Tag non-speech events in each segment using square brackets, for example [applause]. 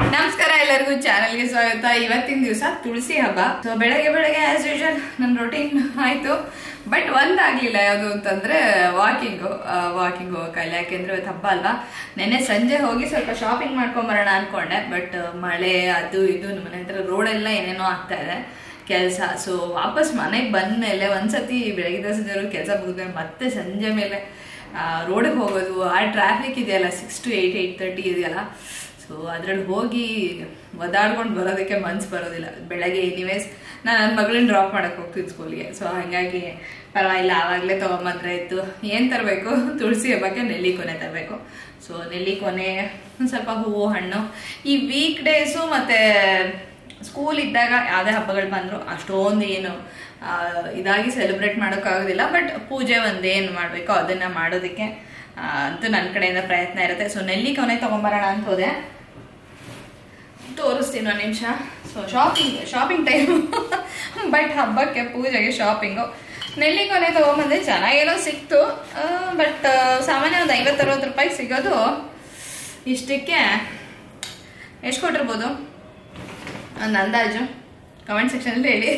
ನಮಸ್ಕಾರ ಎಲ್ಲರಿಗೂ ಚಾನಲ್ಗೆ ಸ್ವಾಗತ. ಇವತ್ತಿನ ದಿವಸ ತುಳಸಿ ಹಬ್ಬ. ಸೊ ಬೆಳಗ್ಗೆ ಬೆಳಗ್ಗೆ ಆಸ್ ಯೂಶಲ್ ನನ್ನ ರೊಟೀನ್ ಆಯ್ತು. ಬಟ್ ಒಂದಾಗ್ಲಿಲ್ಲ ಯಾವುದು ಅಂತಂದ್ರೆ ವಾಕಿಂಗ್ ವಾಕಿಂಗ್ ಹೋಗಲ್ಲ ಯಾಕೆಂದ್ರೆ ಇವತ್ತು ಹಬ್ಬ ಅಲ್ವಾ? ನೆನ್ನೆ ಸಂಜೆ ಹೋಗಿ ಸ್ವಲ್ಪ ಶಾಪಿಂಗ್ ಮಾಡ್ಕೊಂಬರೋಣ ಅನ್ಕೊಂಡೆ. ಬಟ್ ಮಳೆ, ಅದು ಇದು ನಮ್ಮ ಮನೆ ಹತ್ರ ರೋಡೆಲ್ಲ ಏನೇನೋ ಆಗ್ತಾ ಇದೆ, ಕೆಲಸ. ಸೊ ವಾಪಸ್ ಮನೆಗೆ ಬಂದ ಮೇಲೆ ಒಂದ್ಸತಿ ಬೆಳಗ್ಗೆ ಸಂಜೆ ಕೆಲಸ ಮುಗಿದ್ಮೇಲೆ ಮತ್ತೆ ಸಂಜೆ ಮೇಲೆ ರೋಡಿಗೆ ಹೋಗೋದು. ಆ ಟ್ರಾಫಿಕ್ ಇದೆಯಲ್ಲ six to eight eight thirty ಇದೆಯಲ್ಲ? ಸೊ ಅದ್ರಲ್ಲಿ ಹೋಗಿ ಒದಾಡ್ಕೊಂಡು ಬರೋದಕ್ಕೆ ಮನ್ಸು ಬರೋದಿಲ್ಲ. ಬೆಳಗ್ಗೆ ಎನಿವೇಸ್ ನಾನು ನನ್ನ ಮಗಳನ್ನ ಡ್ರಾಪ್ ಮಾಡಕ್ಕೆ ಹೋಗ್ತಿದ್ದು ಸ್ಕೂಲ್ಗೆ ಸೊ ಹಾಗಾಗಿ ಪರವಾಗಿಲ್ಲ, ಆವಾಗಲೇ ತೊಗೊಂಬಂದ್ರೆ ಇತ್ತು ಏನು ತರಬೇಕು? ತುಳಸಿ ಹಬ್ಬಕ್ಕೆ ನೆಲ್ಲಿ ಕೊನೆ ತರಬೇಕು. ಸೊ ನೆಲ್ಲಿ ಕೊನೆ ಒಂದು ಸ್ವಲ್ಪ ಹೂವು, ಹಣ್ಣು. ಈ ವೀಕ್ ಡೇಸು ಮತ್ತು ಸ್ಕೂಲ್ ಇದ್ದಾಗ ಯಾವುದೇ ಹಬ್ಬಗಳು ಬಂದರೂ ಅಷ್ಟೊಂದು ಏನು ಇದಾಗಿ ಸೆಲೆಬ್ರೇಟ್ ಮಾಡೋಕ್ಕಾಗೋದಿಲ್ಲ. ಬಟ್ ಪೂಜೆ ಒಂದೇನು ಮಾಡಬೇಕು ಅದನ್ನು ಮಾಡೋದಕ್ಕೆ ಅಂತೂ ನನ್ನ ಕಡೆಯಿಂದ ಪ್ರಯತ್ನ ಇರುತ್ತೆ. ಸೊ ನೆಲ್ಲಿ ಕೊನೆ ತೊಗೊಂಬರೋಣ ಅಂತ ಹೋದೆ. ತೋರಿಸ್ತೀನಿ ಒಂದು ನಿಮಿಷ. So shopping shopping time but ಹಬ್ಬಕ್ಕೆ ಪೂಜೆಗೆ ಶಾಪಿಂಗು ನೆಲ್ಲಿ ಕೊನೆ ತೊಗೊಂಬಂದೆ ಚೆನ್ನಾಗೇನೋ ಸಿಕ್ತು. ಬಟ್ ಸಾಮಾನ್ಯ ಒಂದು ಐವತ್ತು ಅರವತ್ತು ರೂಪಾಯಿ ಸಿಗೋದು ಇಷ್ಟಕ್ಕೆ ಎಷ್ಟು ಕೊಟ್ಟಿರ್ಬೋದು? ಒಂದು ಅಂದಾಜು. ಕಮೆಂಟ್ ಸೆಕ್ಷನಲ್ಲಿ ಹೇಳಿ.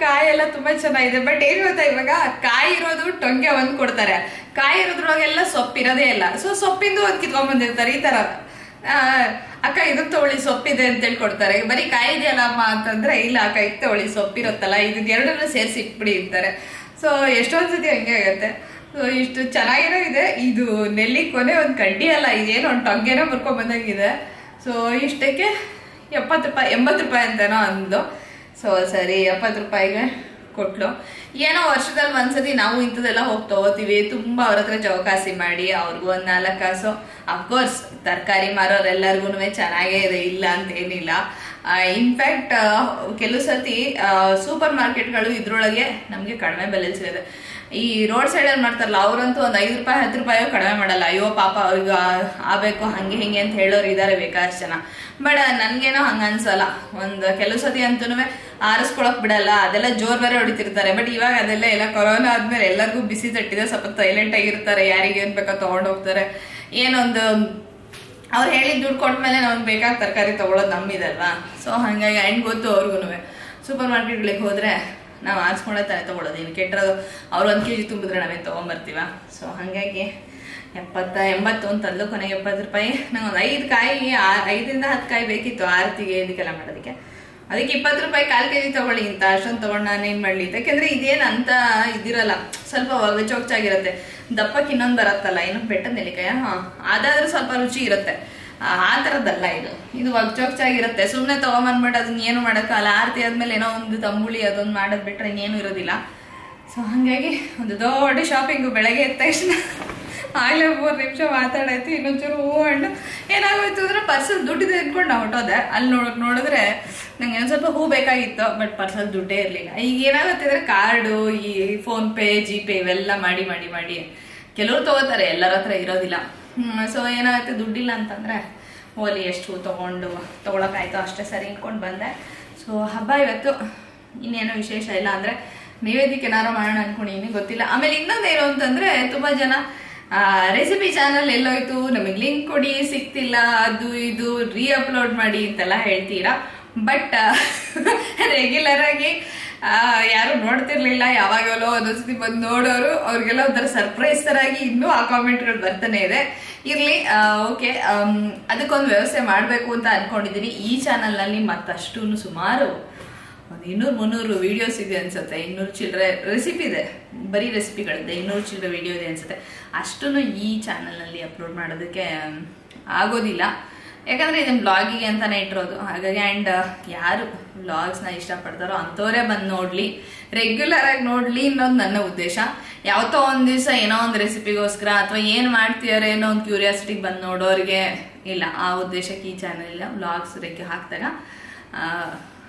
ಕಾಯಿ ಎಲ್ಲ ತುಂಬ ಚೆನ್ನಾಗಿದೆ. ಬಟ್ ಏನು ಗೊತ್ತಾ ಇವಾಗ? ಕಾಯಿ ಇರೋದು ಟೊಂಗೆ ಒಂದು ಕೊಡ್ತಾರೆ. ಕಾಯಿ ಇರೋದ್ರೊಳಗೆಲ್ಲ ಸೊಪ್ಪಿರೋದೇ ಇಲ್ಲ. ಸೊ ಸೊಪ್ಪಿಂದು ಒಂದು ಕಿತ್ಕೊಂಡ್ಬಂದಿರ್ತಾರೆ ಈ ಆ, ಅಕ್ಕ ಇದು ತಗೊಳ್ಳಿ, ಸೊಪ್ಪಿದೆ ಅಂತ ಹೇಳಿ ಕೊಡ್ತಾರೆ. ಬರೀ ಕಾಯಿ ಇದೆಯಲ್ಲ ಅಮ್ಮ ಅಂತಂದ್ರೆ, ಇಲ್ಲ ಅಕ್ಕ ಇದು ತಗೊಳ್ಳಿ, ಸೊಪ್ಪಿರುತ್ತಲ್ಲ, ಇದನ್ನ ಎರಡನ್ನ ಸೇರಿಸಿ ಇಟ್ಬಿಡಿ ಇರ್ತಾರೆ ಸೊ ಎಷ್ಟೊಂದು ಸತಿ ಹಂಗೆ ಆಗುತ್ತೆ. ಸೊ ಇಷ್ಟು ಚೆನ್ನಾಗೇನೋ ಇದೆ ಇದು ನೆಲ್ಲಿ ಕೊನೆ ಒಂದು ಕಡ್ಡಿ ಅಲ್ಲ, ಇದೇನೋ ಒಂದು ಟೊಂಗೇನೋ ಬರ್ಕೊಂಡ್ ಬಂದಂಗಿದೆ ಸೊ ಇಷ್ಟಕ್ಕೆ ಎಪ್ಪತ್ತು ರೂಪಾಯಿ, ಎಂಬತ್ತು ರೂಪಾಯಿ ಅಂತನೋ ಅಂದು ಸೊ ಸರಿ, ಎಪ್ಪತ್ತು ರೂಪಾಯಿಗೆ ಕೊಟ್ಲು. ಏನೋ ವರ್ಷದಲ್ಲಿ ಒಂದ್ಸತಿ ನಾವು ಇಂಥದ್ದೆಲ್ಲ ಹೋಗಿ ತಗೋತೀವಿ. ತುಂಬಾ ಅವ್ರ ಹತ್ರ ಚೌಕಾಸಿ ಮಾಡಿ, ಅವ್ರಿಗೂ ಒಂದ್ ನಾಲ್ಕು ಕಾಸು. ಅಫ್ಕೋರ್ಸ್ ತರಕಾರಿ ಮಾರೋರೆಲ್ಲರಿಗೂ ಚೆನ್ನಾಗೇ ಇದೆ, ಇಲ್ಲ ಅಂತ ಏನಿಲ್ಲ ಇನ್ಫ್ಯಾಕ್ಟ್ ಕೆಲವು ಸತಿ ಸೂಪರ್ ಮಾರ್ಕೆಟ್ಗಳು ಇದ್ರೊಳಗೆ ನಮಗೆ ಕಡಿಮೆ ಬೆಲೆ ಸಿಗುತ್ತೆ ಈ ರೋಡ್ ಸೈಡ್ ಅಲ್ಲಿ ಮಾಡ್ತಾರಲ್ಲ, ಅವರಂತೂ ಒಂದು ಐದು ರೂಪಾಯಿ ಹತ್ತು ರೂಪಾಯಿ ಕಡಿಮೆ ಮಾಡಲ್ಲ. ಅಯ್ಯೋ, ಪಾಪ, ಅವ್ರಿಗೆ ಆಗಬೇಕು, ಹಂಗೆ ಹಿಂಗೆ ಅಂತ ಹೇಳೋರು ಇದ್ದಾರೆ ಬೇಕಾದಷ್ಟು ಜನ. ಬಟ್ ನನಗೇನೋ ಹಂಗ ಅನ್ಸಲ್ಲ. ಒಂದು ಕೆಲವು ಸತಿ ಅಂತೂ ಆರಿಸ್ಕೊಳಕ್ ಬಿಡಲ್ಲ. ಅದೆಲ್ಲ ಜೋರ್ ಬೇರೆ ಹೊಡಿತಿರ್ತಾರೆ. ಬಟ್ ಇವಾಗ ಅದೆಲ್ಲ ಎಲ್ಲ ಕೊರೋನಾ ಆದ್ಮೇಲೆ ಎಲ್ಲರಿಗೂ ಬಿಸಿ ತಟ್ಟಿದೆ. ಸ್ವಲ್ಪ ಸೈಲೆಂಟ್ ಆಗಿರ್ತಾರೆ ಯಾರಿಗೆ ಏನ್ ಬೇಕೋ ತಗೊಂಡ್ ಹೋಗ್ತಾರೆ. ಏನೊಂದು, ಅವ್ರು ಹೇಳಿದ ದುಡ್ಡು ಕೊಟ್ಮೇಲೆ ನಮ್ಗೆ ಬೇಕಾದ ತರಕಾರಿ ತಗೊಳ್ಳೋದು ನಮ್ಮಿದಲ್ವಾ ಸೊ ಹಂಗಾಗಿ ಹೆಂಗ್ ಗೊತ್ತು ಅವ್ರಿಗೂ ಸೂಪರ್ ಮಾರ್ಕೆಟ್ಗಳಿಗೆ ಹೋದ್ರೆ ನಾವು ಆರಿಸ್ಕೊಂಡೆ ತಾನೆ ತಗೊಳ್ಳೋದು. ಇನ್ನು ಕೆಟ್ಟದ್ದು ಅವ್ರು ಒಂದು ಕೆ ಜಿ ತುಂಬಿದ್ರೆ ನಾವೇನು ತೊಗೊಂಬರ್ತೀವ? ಸೊ ಹಾಗಾಗಿ ಎಪ್ಪತ್ತ, ಎಂಬತ್ತು ಅಂತ ತಂದು ಕೊನೆಗೆ ಎಪ್ಪತ್ತು ರೂಪಾಯಿ. ನಂಗೆ ಒಂದು ಐದು ಕಾಯಿ ಐದರಿಂದ ಹತ್ತು ಕಾಯಿ ಬೇಕಿತ್ತು ಆರತಿಗೆ ಇದಕ್ಕೆಲ್ಲ ಮಾಡೋದಕ್ಕೆ. ಅದಕ್ಕೆ ಇಪ್ಪತ್ತು ರೂಪಾಯಿ ಕಾಲು ಕೆ ಜಿ ತಗೊಳ್ಳಿ ಇಂತ, ಅಷ್ಟೊಂದು ತೊಗೊಂಡು ನಾನು ಏನು ಮಾಡಲಿ? ಯಾಕೆಂದರೆ ಇದೇನು ಅಂತ ಇದಿರಲ್ಲ. ಸ್ವಲ್ಪ ಚೊಕ್ಚಾಗಿರುತ್ತೆ ದಪ್ಪಕ್ಕೆ ಇನ್ನೊಂದು ಬರತ್ತಲ್ಲ ಏನು ಬೆಟ್ಟ ನೆಲ್ಲಿಕಾಯ? ಹಾಂ, ಅದಾದರೂ ಸ್ವಲ್ಪ ರುಚಿ ಇರುತ್ತೆ. ಆ ಥರದ್ದಲ್ಲ ಇದು. ಇದು ಒಗ್ಚೊಗ್ಚಾಗಿರುತ್ತೆ ಸುಮ್ಮನೆ ತೊಗೊಂಬಂದ್ಬಿಟ್ಟು ಅದನ್ನ ಏನು ಮಾಡೋಕ್ಕಲ್ಲ ಆರತಿ ಆದ್ಮೇಲೆ ಏನೋ ಒಂದು ತಂಬುಳಿ ಅದೊಂದು ಮಾಡೋದು ಬಿಟ್ರೆ ಇನ್ನೇನು ಇರೋದಿಲ್ಲ. ಸೊ ಹಾಗಾಗಿ ಒಂದು ದೊಡ್ಡ ಶಾಪಿಂಗು ಬೆಳಗ್ಗೆ ಎದ್ದ ತಕ್ಷಣ ಆಗ್ಲೇ ನಿಮಿಷ ಮಾತಾಡಾಯ್ತು. ಇನ್ನೊಂಚೂರು ಹೂ ಹಣ್ಣು ಏನಾಗೋಯ್ತು ಅಂದ್ರೆ ಪರ್ಸಲ್ ದುಡ್ಡಿದೆ ಅಂದ್ಕೊಂಡು ನಾವು ಹೊಟ್ಟೋದೆ ಅಲ್ಲಿ ನೋಡ್, ನೋಡಿದ್ರೆ ನಂಗೆ ಒಂದು ಸ್ವಲ್ಪ ಹೂ ಬೇಕಾಗಿತ್ತು ಬಟ್ ಪರ್ಸಲ್ ದುಡ್ಡೇ ಇರಲಿಲ್ಲ. ಈಗ ಏನಾಗುತ್ತೆ ಅಂದ್ರೆ ಕಾರ್ಡು, ಈ ಫೋನ್ ಪೇ ಜಿ ಪೇ ಇವೆಲ್ಲ ಮಾಡಿ ಮಾಡಿ ಮಾಡಿ. ಕೆಲವರು ತಗೋತಾರೆ, ಎಲ್ಲರ ಹತ್ರ ಇರೋದಿಲ್ಲ. ಸೊ ಏನಾಗುತ್ತೆ ದುಡ್ಡಿಲ್ಲ ಅಂತಂದರೆ ಓಲಿ ಎಷ್ಟು ತೊಗೊಂಡು ತೊಗೊಳಕ್ಕಾಯ್ತು ಅಷ್ಟೇ ಸರಿ ಇಟ್ಕೊಂಡು ಬಂದೆ. ಸೊ ಹಬ್ಬ ಇವತ್ತು ಇನ್ನೇನು ವಿಶೇಷ ಇಲ್ಲ ಅಂದರೆ ನೈವೇದ್ಯಕ್ಕೆ ಏನಾರು ಮಾಡೋಣ ಅನ್ಕೊಂಡಿನಿ ಗೊತ್ತಿಲ್ಲ. ಆಮೇಲೆ ಇನ್ನೊಂದೇನು ಅಂತಂದರೆ ತುಂಬ ಜನ ರೆಸಿಪಿ ಚಾನಲ್ ಎಲ್ಲೋಯ್ತು ನಮಗೆ ಲಿಂಕ್ ಕೊಡಿ ಸಿಕ್ತಿಲ್ಲ ಅದು ಇದು ರೀ ಅಪ್ಲೋಡ್ ಮಾಡಿ ಅಂತೆಲ್ಲ ಹೇಳ್ತೀರಾ. ಬಟ್ ರೆಗ್ಯುಲರ್ [laughs] ಆಗಿ ಆ, ಯಾರು ನೋಡ್ತಿರ್ಲಿಲ್ಲ, ಯಾವಾಗಲೋ ಒಂದೊಂದ್ಸತಿ ಬಂದು ನೋಡೋರು, ಅವ್ರಿಗೆಲ್ಲ ಒಂಥರ ಸರ್ಪ್ರೈಸ್ ತರಾಗಿ ಇನ್ನೂ ಆ ಕಾಮೆಂಟ್ಗಳು ಬರ್ತಾನೆ ಇದೆ. ಇರ್ಲಿ ಓಕೆ ಅದಕ್ಕೊಂದು ವ್ಯವಸ್ಥೆ ಮಾಡಬೇಕು ಅಂತ ಅನ್ಕೊಂಡಿದ್ದೀನಿ ಈ ಚಾನಲ್ನಲ್ಲಿ ಮತ್ತಷ್ಟು ಸುಮಾರು ಒಂದು ಇನ್ನೂರು ಮುನ್ನೂರು ವಿಡಿಯೋಸ್ ಇದೆ ಅನ್ಸುತ್ತೆ. ಇನ್ನೂರು ಚಿಲ್ಲರೆ ರೆಸಿಪಿ ಇದೆ. ಬರೀ ರೆಸಿಪಿಗಳಿದೆ ಇನ್ನೂರು ಚಿಲ್ಲರೆ ವಿಡಿಯೋ ಇದೆ ಅನ್ಸುತ್ತೆ. ಅಷ್ಟು ಈ ಚಾನಲ್ನಲ್ಲಿ ಅಪ್ಲೋಡ್ ಮಾಡೋದಕ್ಕೆ ಆಗೋದಿಲ್ಲ. ಯಾಕಂದ್ರೆ ಇದನ್ನ ಬ್ಲಾಗಿಗೆ ಅಂತಾನೆ ಇಟ್ಟಿರೋದು. ಹಾಗಾಗಿ ಆ್ಯಂಡ್ ಯಾರು ಬ್ಲಾಗ್ಸ್ನ ಇಷ್ಟಪಡ್ತಾರೋ ಅಂಥವರೇ ಬಂದು ನೋಡ್ಲಿ. ರೆಗ್ಯುಲರ್ ಆಗಿ ನೋಡ್ಲಿ ಅನ್ನೋದು ನನ್ನ ಉದ್ದೇಶ. ಯಾವತ್ತೋ ಒಂದ್ ದಿವಸ ಏನೋ ಒಂದು ರೆಸಿಪಿಗೋಸ್ಕರ ಅಥವಾ ಏನ್ ಮಾಡ್ತೀಯಾರೆ ಏನೋ ಒಂದು ಕ್ಯೂರಿಯಾಸಿಟಿಗೆ ಬಂದು ನೋಡೋರಿಗೆ ಇಲ್ಲ, ಆ ಉದ್ದೇಶಕ್ಕೆ ಈ ಚಾನಲ್ ಇಲ್ಲ. ಬ್ಲಾಗ್ಸ್ ರೆಕ್ಕೆ ಹಾಕಿದಾಗ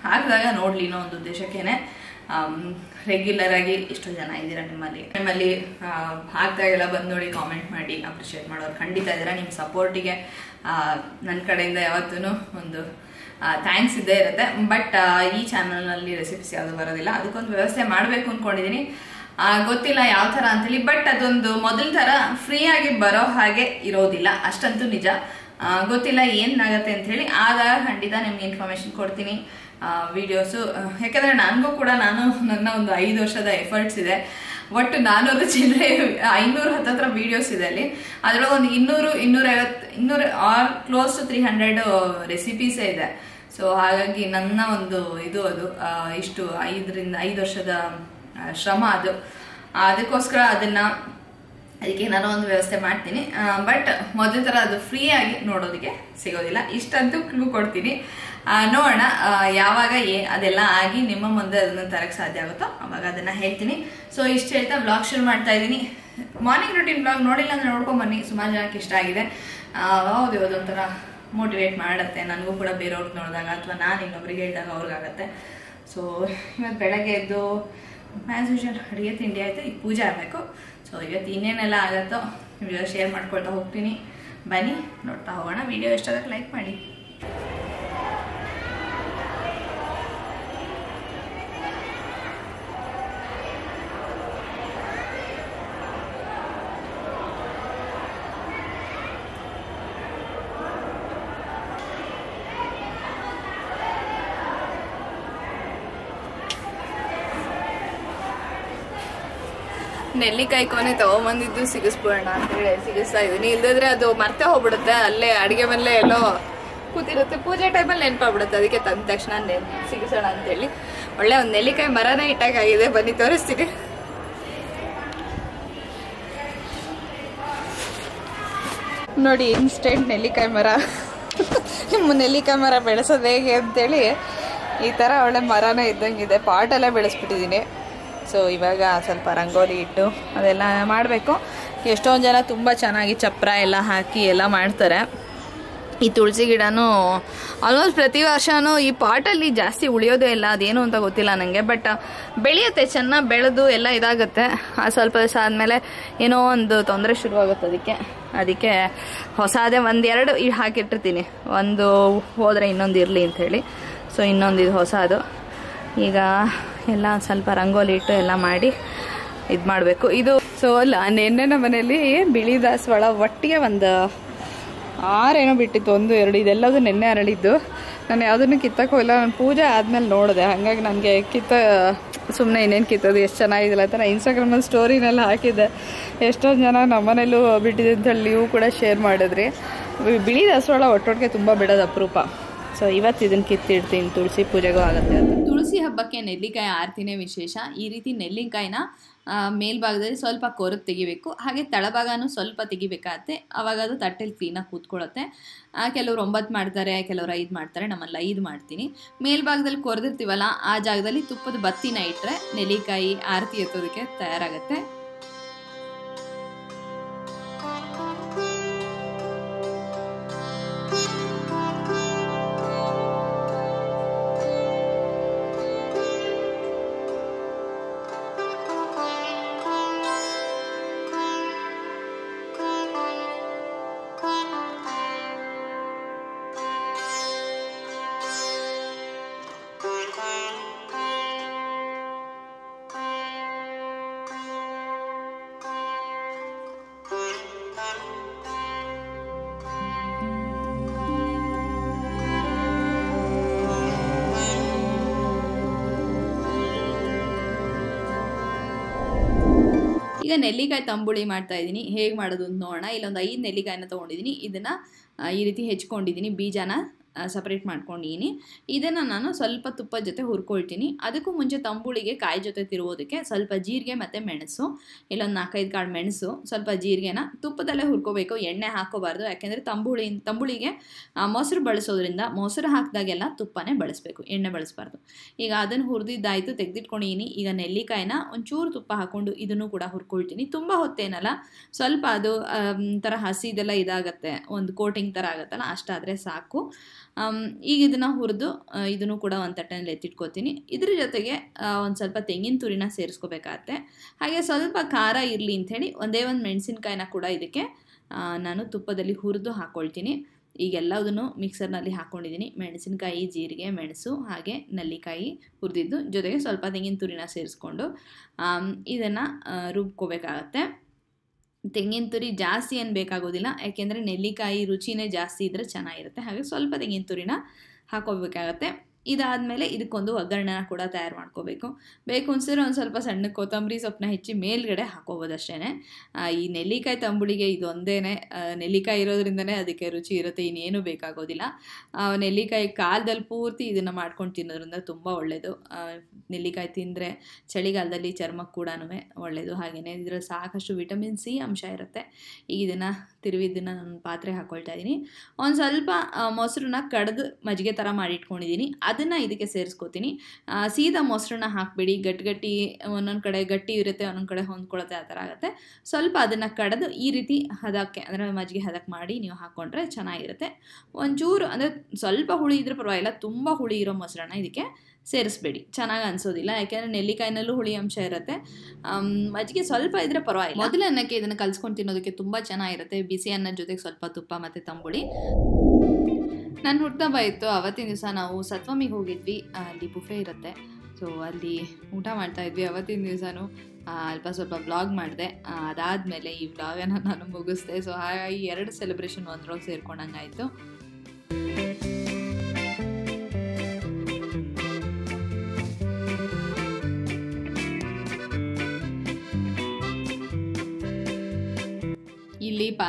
ಹಾಕಿದಾಗ ನೋಡ್ಲಿ ಅನ್ನೋ ಒಂದು ಉದ್ದೇಶಕ್ಕೇನೆ. ರೆಗ್ಯುಲರ್ ಆಗಿ ಇಷ್ಟು ಜನ ಇದ್ದೀರಾ ನಿಮ್ಮಲ್ಲಿ. ನಿಮ್ಮಲ್ಲಿ ಆಗ್ದಾಗೆಲ್ಲ ಬಂದು ನೋಡಿ ಕಾಮೆಂಟ್ ಮಾಡಿ ಅಪ್ರಿಷಿಯೇಟ್ ಮಾಡೋರು ಖಂಡಿತ ಇದ್ದೀರಾ. ನಿಮ್ಮ ಸಪೋರ್ಟಿಗೆ ನನ್ನ ಕಡೆಯಿಂದ ಯಾವತ್ತೂ ಒಂದು ಥ್ಯಾಂಕ್ಸ್ ಇದ್ದೇ ಇರುತ್ತೆ. ಬಟ್ ಈ ಚಾನಲ್ನಲ್ಲಿ ರೆಸಿಪೀಸ್ ಯಾವುದು ಬರೋದಿಲ್ಲ. ಅದಕ್ಕೊಂದು ವ್ಯವಸ್ಥೆ ಮಾಡಬೇಕು ಅಂದ್ಕೊಂಡಿದ್ದೀನಿ ಗೊತ್ತಿಲ್ಲ ಯಾವ ಥರ ಅಂತೇಳಿ ಬಟ್ ಅದೊಂದು ಮೊದಲ ಥರ ಫ್ರೀ ಆಗಿ ಬರೋ ಹಾಗೆ ಇರೋದಿಲ್ಲ. ಅಷ್ಟಂತೂ ನಿಜ. ಗೊತ್ತಿಲ್ಲ ಏನಾಗತ್ತೆ ಅಂತ ಹೇಳಿ. ಆದಾಗ ಖಂಡಿತ ನಿಮ್ಗೆ ಇನ್ಫಾರ್ಮೇಶನ್ ಕೊಡ್ತೀನಿ. ವಿಡಿಯೋಸು ಯಾಕಂದರೆ ನನಗೂ ಕೂಡ ನಾನು ನನ್ನ ಒಂದು ಐದು ವರ್ಷದ ಎಫರ್ಟ್ಸ್ ಇದೆ. ಒಟ್ಟು ನಾನ್ನೂರು ಚಿಲ್ಲರೆ, ಐನೂರು ಹತ್ತತ್ರ ವಿಡಿಯೋಸ್ ಇದೆ ಅಲ್ಲಿ. ಅದರೊಳಗೆ ಒಂದು ಇನ್ನೂರು, ಇನ್ನೂರೈವತ್ತು, ಇನ್ನೂರು are close to three hundred ರೆಸಿಪೀಸೇ ಇದೆ. ಸೊ ಹಾಗಾಗಿ ನನ್ನ ಒಂದು ಇದು ಅದು. ಇಷ್ಟು ಐದರಿಂದ, ಐದು ವರ್ಷದ ಶ್ರಮ ಅದು. ಅದಕ್ಕೋಸ್ಕರ ಅದನ್ನ ಅದಕ್ಕೆ ನಾನು ಒಂದು ವ್ಯವಸ್ಥೆ ಮಾಡ್ತೀನಿ. ಬಟ್ ಮೊದಲ ಥರ ಅದು ಫ್ರೀ ಆಗಿ ನೋಡೋದಕ್ಕೆ ಸಿಗೋದಿಲ್ಲ. ಇಷ್ಟಂತೂ ಕ್ಲೂ ಕೊಡ್ತೀನಿ. ನೋಡೋಣ ಯಾವಾಗ ಏ, ಅದೆಲ್ಲ ಆಗಿ ನಿಮ್ಮ ಮುಂದೆ ಅದನ್ನು ತರಕ್ಕೆ ಸಾಧ್ಯ ಆಗುತ್ತೋ, ಅವಾಗ ಅದನ್ನ ಹೇಳ್ತೀನಿ. ಸೊ ಇಷ್ಟು ಹೇಳ್ತಾ ಬ್ಲಾಗ್ ಶುರು ಮಾಡ್ತಾ ಇದ್ದೀನಿ. ಮಾರ್ನಿಂಗ್ ರೂಟೀನ್ ಬ್ಲಾಗ್ ನೋಡಿಲ್ಲ ಅಂದ್ರೆ ನೋಡ್ಕೊಂಬನ್ನಿ. ಸುಮಾರು ಜನಕ್ಕೆ ಇಷ್ಟ ಆಗಿದೆ. ಹೌದು ಇವತ್ತೊಂಥರ ಮೋಟಿವೇಟ್ ಮಾಡುತ್ತೆ. ನನಗೂ ಕೂಡ ಬೇರೆಯವ್ರಿಗೆ ನೋಡಿದಾಗ ಅಥವಾ ನಾನು ಇನ್ನೊಬ್ರಿಗೆ ಹೇಳಿದಾಗ ಅವ್ರಿಗಾಗತ್ತೆ. ಸೊ ಇವತ್ತು ಬೆಳಗ್ಗೆ ಎದ್ದು ಆ್ಯಸ್ ಯೂಶಲ್ ಅಡುಗೆ, ತಿಂಡಿ ಆಯಿತು. ಈಗ ಪೂಜೆ ಆಗಬೇಕು. ಸೊ ಇವತ್ತು ಇನ್ನೇನೆಲ್ಲ ಆಗತ್ತೋ ವಿಡಿಯೋ ಶೇರ್ ಮಾಡ್ಕೊಳ್ತಾ ಹೋಗ್ತೀನಿ. ಬನ್ನಿ, ನೋಡ್ತಾ ಹೋಗೋಣ. ವಿಡಿಯೋ ಆದಾಗ ಲೈಕ್ ಮಾಡಿ. ನೆಲ್ಲಿಕಾಯಿ ಕೊನೆ ತಗೊಂಬಂದಿದ್ದು ಸಿಗಿಸ್ಬಿಡೋಣ ಅಂತ ಹೇಳಿ ಸಿಗಿಸ್ತಾ ಇದೀನಿ ಇಲ್ದಿದ್ರೆ ಅದು ಮರ್ತೆ ಹೋಗ್ಬಿಡುತ್ತೆ. ಅಲ್ಲೇ ಅಡಿಗೆ ಮೇಲೆ ಎಲ್ಲೋ ಕೂತಿರುತ್ತೆ. ಪೂಜೆ ಟೈಮಲ್ಲಿ ನೆನಪಾಗ್ಬಿಡುತ್ತೆ. ಅದಕ್ಕೆ ತಂದ ತಕ್ಷಣ ನೆನ್ ಸಿಗಿಸೋಣ ಅಂತೇಳಿ ಒಳ್ಳೆ ಒಂದು ನೆಲ್ಲಿಕಾಯಿ ಮರನೇ ಇಟ್ಟಾಗಿದೆ ಬನ್ನಿ, ತೋರಿಸ್ತೀನಿ. ನೋಡಿ ಇನ್ಸ್ಟೆಂಟ್ ನೆಲ್ಲಿಕಾಯಿ ಮರ. ನಿಮ್ಮ ನೆಲ್ಲಿಕಾಯಿ ಮರ ಬೆಳೆಸೋದು ಹೇಗೆ ಅಂತೇಳಿ ಈ ಥರ ಒಳ್ಳೆ ಮರನೇ ಇದ್ದಂಗಿದೆ. ಪಾಟೆಲ್ಲ ಬೆಳೆಸ್ಬಿಟ್ಟಿದ್ದೀನಿ. ಸೊ ಇವಾಗ ಸ್ವಲ್ಪ ರಂಗೋಲಿ ಇಟ್ಟು ಅದೆಲ್ಲ ಮಾಡಬೇಕು. ಎಷ್ಟೊಂದು ಜನ ತುಂಬ ಚೆನ್ನಾಗಿ ಚಪ್ರ ಎಲ್ಲ ಹಾಕಿ ಎಲ್ಲ ಮಾಡ್ತಾರೆ. ಈ ತುಳಸಿ ಗಿಡನೂ ಆಲ್ಮೋಸ್ಟ್ ಪ್ರತಿ ವರ್ಷವೂ ಈ ಪಾಟಲ್ಲಿ ಜಾಸ್ತಿ ಉಳಿಯೋದೇ ಇಲ್ಲ. ಅದೇನು ಅಂತ ಗೊತ್ತಿಲ್ಲ ನನಗೆ ಬಟ್ ಬೆಳೆಯುತ್ತೆ. ಚೆನ್ನಾಗಿ ಬೆಳೆದು ಎಲ್ಲ ಇದಾಗುತ್ತೆ. ಆ, ಸ್ವಲ್ಪ ದಿವಸ ಆದಮೇಲೆ ಏನೋ ಒಂದು ತೊಂದರೆ ಶುರುವಾಗುತ್ತೆ ಅದಕ್ಕೆ. ಅದಕ್ಕೆ ಹೊಸದೇ ಒಂದೆರಡು ಈ ಹಾಕಿಟ್ಟಿರ್ತೀನಿ. ಒಂದು ಹೋದರೆ ಇನ್ನೊಂದು ಇರಲಿ ಅಂಥೇಳಿ ಸೊ ಇನ್ನೊಂದು ಇದು ಹೊಸದು. ಈಗ ಎಲ್ಲ ಸ್ವಲ್ಪ ರಂಗೋಲಿ ಇಟ್ಟು ಎಲ್ಲ ಮಾಡಿ ಇದು ಮಾಡಬೇಕು. ಇದು ಸೊ ಅಲ್ಲ ನೆನ್ನೆ ನಮ್ಮ ಮನೇಲಿ ಬಿಳಿ ದಾಸವಾಳ ಒಟ್ಟಿಗೆ ಒಂದು ಆರೇನೋ ಬಿಟ್ಟಿತ್ತು, ಒಂದು, ಎರಡು, ಇದೆಲ್ಲದೂ ನೆನ್ನೆ ಅರಳಿದ್ದು. ನಾನು ಯಾವುದನ್ನು ಕಿತ್ತಕ್ಕೆ ಹೋಗಿಲ್ಲ ನಾನು ಪೂಜೆ ಆದಮೇಲೆ ನೋಡಿದೆ. ಹಾಗಾಗಿ ನನಗೆ ಕಿತ್ತ ಸುಮ್ಮನೆ ಇನ್ನೇನು ಕಿತ್ತೋದು, ಎಷ್ಟು ಚೆನ್ನಾಗಿದಿಲ್ಲ ಅಂತ ನಾನು ಇನ್ಸ್ಟಾಗ್ರಾಮಲ್ಲಿ ಸ್ಟೋರಿನೆಲ್ಲ ಹಾಕಿದ್ದೆ. ಎಷ್ಟೊಂದು ಜನ ನಮ್ಮನೇಲೂ ಬಿಟ್ಟಿದೆ ಅಂತ ಹೇಳಿ ನೀವು ಕೂಡ ಶೇರ್ ಮಾಡಿದ್ರಿ. ಬಿಳಿ ದಾಸವಾಳ ಒಟ್ಟೊಟ್ಟಿಗೆ ತುಂಬ ಬಿಡೋದು ಅಪರೂಪ. ಸೊ ಇವತ್ತು ಇದನ್ನು ಕಿತ್ತಿಡ್ತೀನಿ, ತುಳಸಿ ಪೂಜೆಗೂ ಆಗುತ್ತೆ ಅಂತ. ಹಬ್ಬಕ್ಕೆ ನೆಲ್ಲಿಕಾಯಿ ಆರತಿನೇ ವಿಶೇಷ. ಈ ರೀತಿ ನೆಲ್ಲಿಕಾಯಿನ ಮೇಲ್ಭಾಗದಲ್ಲಿ ಸ್ವಲ್ಪ ಕೊರದು ತೆಗಿಬೇಕು. ಹಾಗೆ ತಳಭಾಗನೂ ಸ್ವಲ್ಪ ತೆಗಿಬೇಕಾಗತ್ತೆ. ಅವಾಗ ಅದು ತಟ್ಟೆಲಿ ಕ್ಲೀನಾಗಿ ಕೂತ್ಕೊಳ್ಳುತ್ತೆ. ಕೆಲವ್ರು ಒಂಬತ್ತು ಮಾಡ್ತಾರೆ, ಕೆಲವ್ರು ಐದು ಮಾಡ್ತಾರೆ. ನಮ್ಮಲ್ಲಿ ಐದು ಮಾಡ್ತೀನಿ. ಮೇಲ್ಭಾಗದಲ್ಲಿ ಕೊರೆದಿರ್ತೀವಲ್ಲ, ಆ ಜಾಗದಲ್ಲಿ ತುಪ್ಪದ ಬತ್ತಿನ ಇಟ್ಟರೆ ನೆಲ್ಲಿಕಾಯಿ ಆರತಿ ಎತ್ತೋದಕ್ಕೆ ತಯಾರಾಗುತ್ತೆ. ಈಗ ನೆಲ್ಲಿಕಾಯಿ ತಂಬುಳಿ ಮಾಡ್ತಾ ಇದ್ದೀನಿ. ಹೇಗೆ ಮಾಡೋದು ಅಂತ ನೋಡೋಣ. ಇಲ್ಲೊಂದು ಐದು ನೆಲ್ಲಿಕಾಯಿನ ತೊಗೊಂಡಿದ್ದೀನಿ. ಇದನ್ನು ಈ ರೀತಿ ಹೆಚ್ಕೊಂಡಿದ್ದೀನಿ. ಬೀಜನ ಸಪ್ರೇಟ್ ಮಾಡ್ಕೊಂಡಿದ್ದೀನಿ ಇದನ್ನು ನಾನು ಸ್ವಲ್ಪ ತುಪ್ಪ ಜೊತೆ ಹುರ್ಕೊಳ್ತೀನಿ. ಅದಕ್ಕೂ ಮುಂಚೆ ತಂಬುಳಿಗೆ ಕಾಯಿ ಜೊತೆ ತಿರುವುದಕ್ಕೆ ಸ್ವಲ್ಪ ಜೀರಿಗೆ ಮತ್ತು ಮೆಣಸು, ಇಲ್ಲೊಂದು ನಾಲ್ಕೈದು ಕಾಳು ಮೆಣಸು, ಸ್ವಲ್ಪ ಜೀರಿಗೆನ ತುಪ್ಪದಲ್ಲೇ ಹುರ್ಕೋಬೇಕು, ಎಣ್ಣೆ ಹಾಕೋಬಾರ್ದು. ಯಾಕೆಂದರೆ ತಂಬುಳಿ, ತಂಬುಳಿಗೆ ಮೊಸರು ಬಳಸೋದ್ರಿಂದ ಮೊಸರು ಹಾಕಿದಾಗೆಲ್ಲ ತುಪ್ಪನೇ ಬಳಸಬೇಕು, ಎಣ್ಣೆ ಬಳಸಬಾರ್ದು. ಈಗ ಅದನ್ನು ಹುರಿದಿದ್ದಾಯಿತು ತೆಗೆದಿಟ್ಕೊಂಡಿದ್ದೀನಿ ಈಗ ನೆಲ್ಲಿಕಾಯಿನ ಒಂಚೂರು ತುಪ್ಪ ಹಾಕ್ಕೊಂಡು ಇದನ್ನು ಕೂಡ ಹುರ್ಕೊಳ್ತೀನಿ. ತುಂಬ ಹೊತ್ತೇನಲ್ಲ, ಸ್ವಲ್ಪ ಅದು ಹಸಿ ಹಸಿದೆಲ್ಲ ಇದಾಗತ್ತೆ, ಒಂದು ಕೋಟಿಂಗ್ ಥರ ಆಗುತ್ತಲ್ಲ, ಅಷ್ಟಾದರೆ ಸಾಕು. ಈಗ ಇದನ್ನು ಹುರಿದು ಇದನ್ನು ಕೂಡ ಒಂದು ತಟ್ಟೆನಲ್ಲಿ ಎತ್ತಿಟ್ಕೋತೀನಿ. ಇದ್ರ ಜೊತೆಗೆ ಒಂದು ಸ್ವಲ್ಪ ತೆಂಗಿನ ತುರಿನ ಸೇರಿಸ್ಕೋಬೇಕಾಗತ್ತೆ. ಹಾಗೆ ಸ್ವಲ್ಪ ಖಾರ ಇರಲಿ ಅಂಥೇಳಿ ಒಂದೇ ಒಂದು ಮೆಣಸಿನ್ಕಾಯಿನ ಕೂಡ ಇದಕ್ಕೆ ನಾನು ತುಪ್ಪದಲ್ಲಿ ಹುರಿದು ಹಾಕ್ಕೊಳ್ತೀನಿ ಈಗೆಲ್ಲದನ್ನು ಮಿಕ್ಸರ್ನಲ್ಲಿ ಹಾಕ್ಕೊಂಡಿದ್ದೀನಿ ಮೆಣಸಿನಕಾಯಿ, ಜೀರಿಗೆ, ಮೆಣಸು, ಹಾಗೆ ನಲ್ಲಿಕಾಯಿ ಹುರಿದಿದ್ದು ಜೊತೆಗೆ ಸ್ವಲ್ಪ ತೆಂಗಿನ ತುರಿನ ಸೇರಿಸ್ಕೊಂಡು ಇದನ್ನು ರುಬ್ಕೋಬೇಕಾಗತ್ತೆ. ತೆಂಗಿನ ತುರಿ ಜಾಸ್ತಿ ಏನು ಬೇಕಾಗೋದಿಲ್ಲ. ಯಾಕೆಂದರೆ ನೆಲ್ಲಿಕಾಯಿ ರುಚಿನೇ ಜಾಸ್ತಿ ಇದ್ದರೆ ಚೆನ್ನಾಗಿರುತ್ತೆ. ಹಾಗೆ ಸ್ವಲ್ಪ ತೆಂಗಿನ ತುರಿನ ಹಾಕೋಬೇಕಾಗತ್ತೆ. ಇದಾದಮೇಲೆ ಇದಕ್ಕೊಂದು ಒಗ್ಗರಣೆನ ಕೂಡ ತಯಾರು ಮಾಡ್ಕೋಬೇಕು. ಬೇಕು ಅನ್ಸಿದ್ರೆ ಒಂದು ಸ್ವಲ್ಪ ಸಣ್ಣ ಕೊತ್ತಂಬರಿ ಸೊಪ್ಪನ್ನ ಹೆಚ್ಚಿ ಮೇಲ್ಗಡೆ ಹಾಕೋಬೋದು ಅಷ್ಟೇ ಈ ನೆಲ್ಲಿಕಾಯಿ ತಂಬುಳಿಗೆ ಇದೊಂದೇ ನೆಲ್ಲಿಕಾಯಿ ಇರೋದ್ರಿಂದನೇ ಅದಕ್ಕೆ ರುಚಿ ಇರುತ್ತೆ, ಇನ್ನೇನು ಬೇಕಾಗೋದಿಲ್ಲ. ನೆಲ್ಲಿಕಾಯಿ ಕಾಲದಲ್ಲಿ ಪೂರ್ತಿ ಇದನ್ನು ಮಾಡ್ಕೊಂಡು ತಿನ್ನೋದ್ರಿಂದ ತುಂಬ ಒಳ್ಳೆಯದು ನೆಲ್ಲಿಕಾಯಿ ತಿಂದರೆ ಚಳಿಗಾಲದಲ್ಲಿ ಚರ್ಮಕ್ಕೆ ಕೂಡ ಒಳ್ಳೆಯದು ಹಾಗೆಯೇ ಇದರಲ್ಲಿ ಸಾಕಷ್ಟು ವಿಟಮಿನ್ ಸಿ ಅಂಶ ಇರುತ್ತೆ. ಈಗ ಇದನ್ನು ತಿರುವಿದ್ದನ್ನು ನಾನು ಪಾತ್ರೆ ಹಾಕ್ಕೊಳ್ತಾ ಇದ್ದೀನಿ. ಒಂದು ಸ್ವಲ್ಪ ಮೊಸರನ್ನ ಕಡ್ದು ಮಜ್ಜಿಗೆ ಥರ ಮಾಡಿಟ್ಕೊಂಡಿದ್ದೀನಿ ಅದನ್ನು ಇದಕ್ಕೆ ಸೇರಿಸ್ಕೋತೀನಿ. ಸೀದಾ ಮೊಸರನ್ನ ಹಾಕಬೇಡಿ. ಗಟ್ಟಿಗಟ್ಟಿ ಗಟ್ಟಿ, ಒಂದೊಂದು ಕಡೆ ಗಟ್ಟಿ ಇರುತ್ತೆ, ಒಂದೊಂದು ಕಡೆ ಹೊಂದ್ಕೊಳತ್ತೆ, ಆ ಥರ ಆಗುತ್ತೆ. ಸ್ವಲ್ಪ ಅದನ್ನು ಕಡ್ದು ಈ ರೀತಿ ಹದಕ್ಕೆ, ಅಂದರೆ ಮಜ್ಜಿಗೆ ಹದಕ್ಕೆ ಮಾಡಿ ನೀವು ಹಾಕ್ಕೊಂಡ್ರೆ ಚೆನ್ನಾಗಿರುತ್ತೆ. ಒಂಚೂರು, ಅಂದರೆ ಸ್ವಲ್ಪ ಹುಳಿ ಇದ್ರೆ ಪರವಾಗಿಲ್ಲ, ತುಂಬ ಹುಳಿ ಇರೋ ಮೊಸರನ್ನ ಇದಕ್ಕೆ ಸೇರಿಸ್ಬೇಡಿ. ಚೆನ್ನಾಗಿ ಅನ್ಸೋದಿಲ್ಲ. ಯಾಕೆಂದರೆ ನೆಲ್ಲಿಕಾಯಿನಲ್ಲೂ ಹುಳಿ ಅಂಶ ಇರುತ್ತೆ. ಮಜ್ಜಿಗೆ ಸ್ವಲ್ಪ ಇದ್ರೆ ಪರವಾಗಿಲ್ಲ. ಮೊದಲ ಅನ್ನಕ್ಕೆ ಇದನ್ನು ಕಲ್ಸ್ಕೊಂಡು ತಿನ್ನೋದಕ್ಕೆ ತುಂಬ ಚೆನ್ನಾಗಿರುತ್ತೆ. ಬಿಸಿ ಅನ್ನದ ಜೊತೆಗೆ ಸ್ವಲ್ಪ ತುಪ್ಪ ಮತ್ತು ತಂಬುಳಿ. ನನ್ನ ಹುಟ್ಟಹಬ್ಬ ಇತ್ತು ಅವತ್ತಿನ ದಿವಸ ನಾವು ಸತ್ವಮಿಗೆ ಹೋಗಿದ್ವಿ. ಅಲ್ಲಿ ಬುಫೆ ಇರುತ್ತೆ. ಸೊ, ಅಲ್ಲಿ ಊಟ ಮಾಡ್ತಾ ಇದ್ವಿ ಅವತ್ತಿನ ದಿವಸನೂ. ಅಲ್ಪ ಸ್ವಲ್ಪ ವ್ಲಾಗ್ ಮಾಡಿದೆ. ಅದಾದಮೇಲೆ ಈ ವ್ಲಾಗನ್ನು ನಾನು ಮುಗಿಸ್ದೆ. ಸೊ, ಹಾಗಾಗಿ ಎರಡು ಸೆಲೆಬ್ರೇಷನ್ ಒಂದ್ರೊಳಗೆ ಸೇರ್ಕೊಂಡಂಗಾಯಿತು.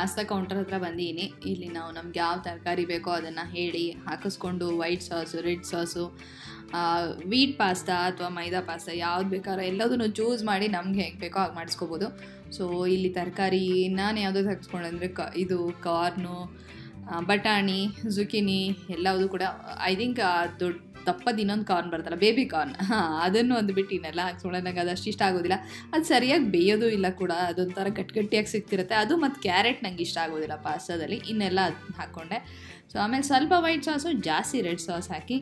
ಪಾಸ್ತಾ ಕೌಂಟರ್ ಹತ್ರ ಬಂದಿದ್ದೀನಿ ಇಲ್ಲಿ ನಾವು ನಮ್ಗೆ ಯಾವ ತರಕಾರಿ ಬೇಕೋ ಅದನ್ನು ಹೇಳಿ ಹಾಕಿಸ್ಕೊಂಡು white sauce red sauce wheat pasta ಅಥವಾ ಮೈದಾ ಪಾಸ್ತಾ ಯಾವ್ದು ಬೇಕಾದ್ರೆ ಎಲ್ಲದನ್ನು ಚೂಸ್ ಮಾಡಿ ನಮ್ಗೆ ಹೇಗೆ ಬೇಕೋ ಹಾಗೆ ಮಾಡಿಸ್ಕೋಬೋದು. ಸೊ ಇಲ್ಲಿ ತರಕಾರಿ ನಾನು ಯಾವುದೋ ತರಿಸ್ಕೊಂಡಂದರೆ ಕ, ಇದು ಕಾರ್ನು ಬಟಾಣಿ ಜುಕಿನಿ ಎಲ್ಲವುದು ಕೂಡ ಐ ಥಿಂಕ್ ದೊಡ್ಡ ದಪ್ಪದ ಇನ್ನೊಂದು ಕಾರ್ನ್ ಬರುತ್ತಲ್ಲ ಬೇಬಿ ಕಾರ್ನ್ ಹಾಂ, ಅದನ್ನು ಒಂದು ಬಿಟ್ಟು ಇನ್ನೆಲ್ಲ ಹಾಕ್ಸೋಣ ನಂಗೆ ಅದು ಅಷ್ಟು ಇಷ್ಟ ಆಗೋದಿಲ್ಲ. ಅದು ಸರಿಯಾಗಿ ಬೇಯೋದು ಇಲ್ಲ ಕೂಡ, ಅದೊಂಥರ ಗಟ್ಟಿಗಟ್ಟಿಯಾಗಿ ಸಿಗ್ತಿರುತ್ತೆ. ಅದು ಮತ್ತು ಕ್ಯಾರೆಟ್ ನಂಗೆ ಇಷ್ಟ ಆಗೋದಿಲ್ಲ ಪಾಸ್ತಾದಲ್ಲಿ. ಇನ್ನೆಲ್ಲ ಅದು ಹಾಕ್ಕೊಂಡೆ ಸೊ ಆಮೇಲೆ ಸ್ವಲ್ಪ ವೈಟ್ ಸಾಸು ಜಾಸ್ತಿ ರೆಡ್ ಸಾಸ್ ಹಾಕಿ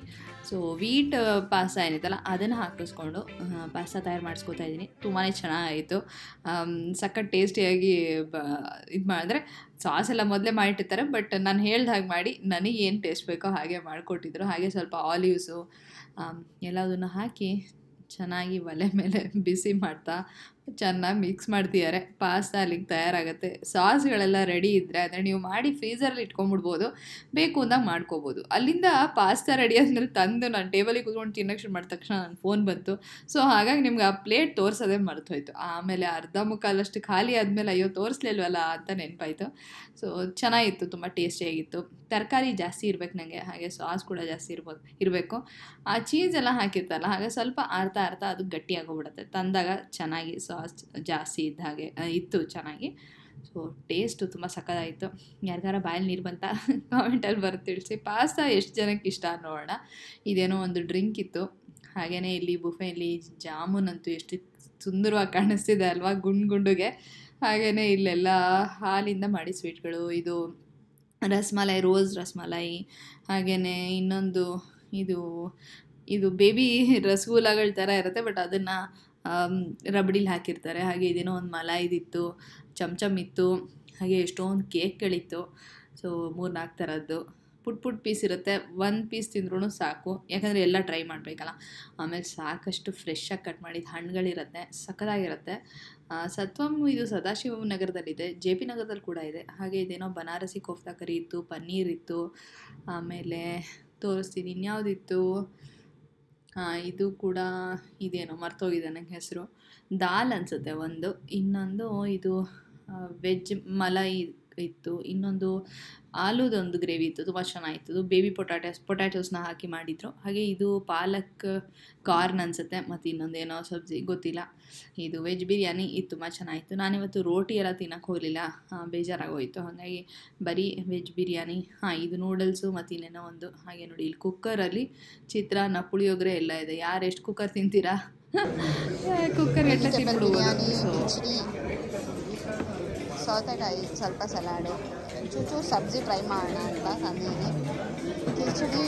ಸೊ ವೀಟ್ ಪಾಸ ಏನಿತ್ತಲ್ಲ, ಅದನ್ನು ಹಾಕಿಸ್ಕೊಂಡು ಪಾಸ್ತಾ ತಯಾರು ಮಾಡಿಸ್ಕೊತಾ ಇದ್ದೀನಿ. ತುಂಬಾ ಚೆನ್ನಾಗಾಯಿತು. ಸಖತ್ ಟೇಸ್ಟಿಯಾಗಿ ಬ, ಇದು ಮಾಡಿದ್ರೆ ಸಾಸ್ ಎಲ್ಲ ಮೊದಲೇ ಮಾಡಿಟ್ಟಿರ್ತಾರೆ ಬಟ್ ನಾನು ಹೇಳ್ದ ಹಾಗೆ ಮಾಡಿ ನನಗೆ ಏನು ಟೇಸ್ಟ್ ಬೇಕೋ ಹಾಗೆ ಮಾಡಿಕೊಟ್ಟಿದ್ರು. ಹಾಗೆ ಸ್ವಲ್ಪ ಆಲಿವ್ಸು ಎಲ್ಲದನ್ನು ಹಾಕಿ, ಚೆನ್ನಾಗಿ ಒಲೆ ಮೇಲೆ ಬಿಸಿ ಮಾಡ್ತಾ ಚೆನ್ನಾಗಿ ಮಿಕ್ಸ್ ಮಾಡ್ತಿದ್ದಾರೆ ಪಾಸ್ತಾ ಅಲ್ಲಿಗೆ ತಯಾರಾಗುತ್ತೆ. ಸಾಸ್ಗಳೆಲ್ಲ ರೆಡಿ ಇದ್ದರೆ ಅಂದರೆ ನೀವು ಮಾಡಿ ಫ್ರೀಸರಲ್ಲಿ ಇಟ್ಕೊಂಡ್ಬಿಡ್ಬೋದು. ಬೇಕು ಅಂದಾಗ ಮಾಡ್ಕೋಬೋದು. ಅಲ್ಲಿಂದ ಪಾಸ್ತಾ ರೆಡಿ ಆದ್ಮೇಲೆ ತಂದು ನಾನು ಟೇಬಲಿಗೆ ಕೂತ್ಕೊಂಡು ತಿನ್ನೋಕ್ಕೆ ಶುರು ಮಾಡಿದ ತಕ್ಷಣ ನನ್ನ ಫೋನ್ ಬಂತು. ಸೊ ಹಾಗಾಗಿ ನಿಮ್ಗೆ ಆ ಪ್ಲೇಟ್ ತೋರಿಸೋದೇ ಮರ್ತೋಯ್ತು. ಆಮೇಲೆ ಅರ್ಧ ಮುಖಾಲಷ್ಟು ಖಾಲಿ ಆದಮೇಲೆ ಅಯ್ಯೋ ತೋರಿಸ್ಲಿಲ್ವಲ್ಲ ಅಂತ ನೆನಪಾಯಿತು. ಸೊ ಚೆನ್ನಾಗಿತ್ತು, ತುಂಬ ಟೇಸ್ಟಿಯಾಗಿತ್ತು ತರಕಾರಿ ಜಾಸ್ತಿ ಇರಬೇಕು ನನಗೆ ಹಾಗೆ ಸಾಸ್ ಕೂಡ ಜಾಸ್ತಿ ಇರ್ಬೋದು ಇರಬೇಕು. ಆ ಚೀಸ್ ಎಲ್ಲ ಹಾಕಿರ್ತಲ್ಲ ಹಾಗೆ ಸ್ವಲ್ಪ ಅರ್ಧ ಅರ್ಧ ಅದು ಗಟ್ಟಿಯಾಗೋಗ್ಬಿಡುತ್ತೆ. ತಂದಾಗ ಚೆನ್ನಾಗಿ ಸಾಸ್ ಜಾಸ್ತಿ ಇದ್ದ ಹಾಗೆ ಇತ್ತು ಚೆನ್ನಾಗಿ. ಸೊ ಟೇಸ್ಟು ತುಂಬ ಸಕ್ಕತ್ತಾಯಿತು ಯಾರಿಗಾರ ಬಾಯಲ್ಲಿ ನೀರು ಬಂತ ಕಾಮೆಂಟಲ್ಲಿ ಬರೆದು ತಿಳಿಸಿ. ಪಾಸ್ತಾ ಎಷ್ಟು ಜನಕ್ಕೆ ಇಷ್ಟ ನೋಡೋಣ. ಇದೇನೋ ಒಂದು ಡ್ರಿಂಕ್ ಇತ್ತು. ಹಾಗೆಯೇ ಇಲ್ಲಿ ಬುಫೆಯಲ್ಲಿ ಜಾಮೂನ್ ಅಂತೂ ಎಷ್ಟು ಸುಂದರವಾಗಿ ಕಾಣಿಸ್ತಿದೆ ಅಲ್ವಾ ಗುಂಡು ಗುಂಡುಗೆ. ಹಾಗೆಯೇ ಇಲ್ಲೆಲ್ಲ ಹಾಲಿಂದ ಮಾಡಿ ಸ್ವೀಟ್ಗಳು ಇದು ರಸ್ಮಲೈ ರೋಸ್ ರಸ್ಮಲೈ. ಹಾಗೆಯೇ ಇನ್ನೊಂದು, ಇದು ಇದು ಬೇಬಿ ರಸಗುಲ್ಲಗಳ ಥರ ಇರುತ್ತೆ ಬಟ್ ಅದನ್ನು ರಬಡಿಲಿ ಹಾಕಿರ್ತಾರೆ. ಹಾಗೆ ಇದೇನೋ ಒಂದು ಮಲಾಯ್ದಿತ್ತು, ಚಮಚಮ್ ಇತ್ತು, ಹಾಗೆ ಎಷ್ಟೊಂದು ಕೇಕ್ಗಳಿತ್ತು ಸೊ ಮೂರು ನಾಲ್ಕು ಥರದ್ದು ಪುಟ್ ಪುಟ್ ಪೀಸ್ ಇರುತ್ತೆ. ಒಂದು ಪೀಸ್ ತಿಂದ್ರೂ ಸಾಕು. ಯಾಕಂದರೆ ಎಲ್ಲ ಟ್ರೈ ಮಾಡಬೇಕಲ್ಲ. ಆಮೇಲೆ ಸಾಕಷ್ಟು ಫ್ರೆಶ್ಶಾಗಿ ಕಟ್ ಮಾಡಿದ ಹಣ್ಣುಗಳಿರುತ್ತೆ. ಸಖತ್ತಾಗಿರುತ್ತೆ. ಸತ್ವಂ ಇದು ಸದಾಶಿವ ನಗರದಲ್ಲಿದೆ. ಜೆ ಪಿ ನಗರದಲ್ಲಿ ಕೂಡ ಇದೆ. ಹಾಗೆ ಇದೇನೋ ಬನಾರಸಿ ಕೋಫ್ತಾ ಕರಿ ಇತ್ತು, ಪನ್ನೀರ್ ಇತ್ತು. ಆಮೇಲೆ ತೋರಿಸ್ತೀನಿ. ಇನ್ಯಾವುದಿತ್ತು? ಇದು ಕೂಡ ಇದೇನೋ ಮರ್ತೋಗಿದೆ ನನಗೆ ಹೆಸರು. ದಾಲ್ ಅನಿಸುತ್ತೆ ಒಂದು. ಇನ್ನೊಂದು ಇದು ವೆಜ್ ಮಲೈ ಇತ್ತು. ಇನ್ನೊಂದು ಆಲೂದೊಂದು ಗ್ರೇವಿ ಇತ್ತು, ತುಂಬ ಚೆನ್ನಾಗಿತ್ತು. ಬೇಬಿ ಪೊಟ್ಯಾಟೋಸ್ ಪೊಟ್ಯಾಟೋಸ್ನ ಹಾಕಿ ಮಾಡಿದರು. ಹಾಗೆ ಇದು ಪಾಲಕ್, ಕಾರ್ನ್ ಅನಿಸುತ್ತೆ, ಮತ್ತು ಇನ್ನೊಂದೇನೋ ಸಬ್ಜಿ, ಗೊತ್ತಿಲ್ಲ. ಇದು ವೆಜ್ ಬಿರಿಯಾನಿ, ಇದು ತುಂಬ ಚೆನ್ನಾಗಿತ್ತು. ನಾನಿವತ್ತು ರೋಟಿ ಎಲ್ಲ ತಿನ್ನಕ್ಕೆ ಹೋಗಲಿಲ್ಲ. ಬೇಜಾರಾಗೋಯಿತು. ಹಾಗಾಗಿ ಬರೀ ವೆಜ್ ಬಿರಿಯಾನಿ, ಹಾಂ, ಇದು ನೂಡಲ್ಸು ಮತ್ತು ಇನ್ನೇನೋ ಒಂದು. ಹಾಗೆ ನೋಡಿ, ಇಲ್ಲಿ ಕುಕ್ಕರಲ್ಲಿ ಚಿತ್ರಾನ್ನ, ಪುಳಿಯೋಗರೆ ಎಲ್ಲ ಇದೆ. ಯಾರು ಎಷ್ಟು ಕುಕ್ಕರ್ ತಿಂತೀರಾ? [laughs] ಕುಕ್ಕರ್ ಎಲ್ಲ ತಿನ್ಬಿಡ್ಬೋದು ಸೌತೆಕಾಯಿ, ಸ್ವಲ್ಪ ಸಲಾಡು ಚೂಚು ಸಬ್ಜಿ ಟ್ರೈ ಮಾಡೋಣ ಅಂತ ತಂದಿದ್ದೀನಿ ಕಿಚಡಿ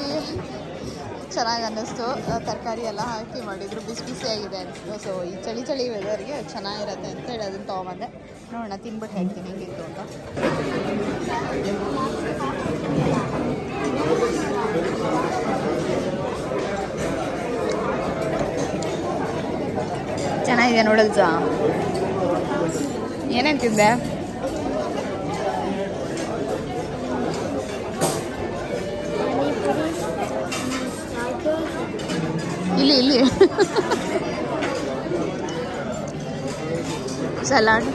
ಚೆನ್ನಾಗಿ ಅನ್ನಿಸ್ತು ತರಕಾರಿ ಎಲ್ಲ ಹಾಕಿ ಮಾಡಿದ್ರು. ಬಿಸಿ ಬಿಸಿಯಾಗಿದೆ ಅನಿಸ್ತು ಸೊ ಈ ಚಳಿ ಚಳಿ ವೆದರ್ಗೆ ಚೆನ್ನಾಗಿರುತ್ತೆ ಅಂತೇಳಿ ಅದನ್ನು ತೊಗೊಂಬಂದೆ. ನೋಡೋಣ, ತಿನ್ಬಿಟ್ಟು ಹೇಳ್ತೀನಿ ಹೆಂಗಿತ್ತು ಅಂತ. ಚೆನ್ನಾಗಿದೆ ನೂಡಲ್ಸಾ ಏನೇನು ತಿಂದೆ ಇಲ್ಲಿ ಇಲ್ಲಿ ಸಲಾಡ್